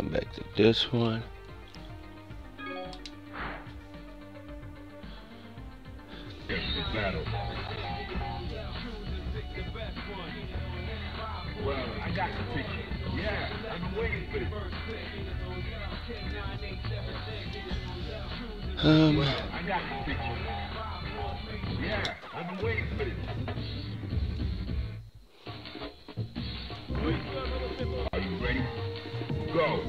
come back to this one. battle. Go.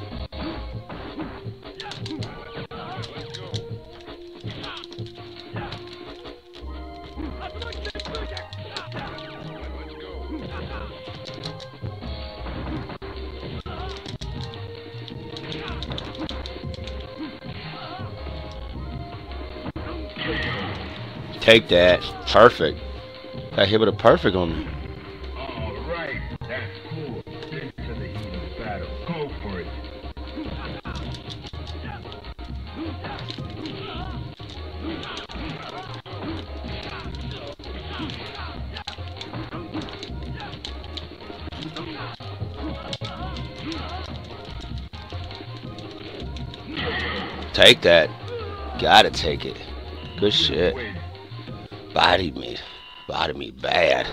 take that. Perfect. Got hit with a perfect on me. All right, that's cool. Into the heat of battle. Go for it. Take that. Gotta take it. Good shit. Bodied me. Bodied me bad.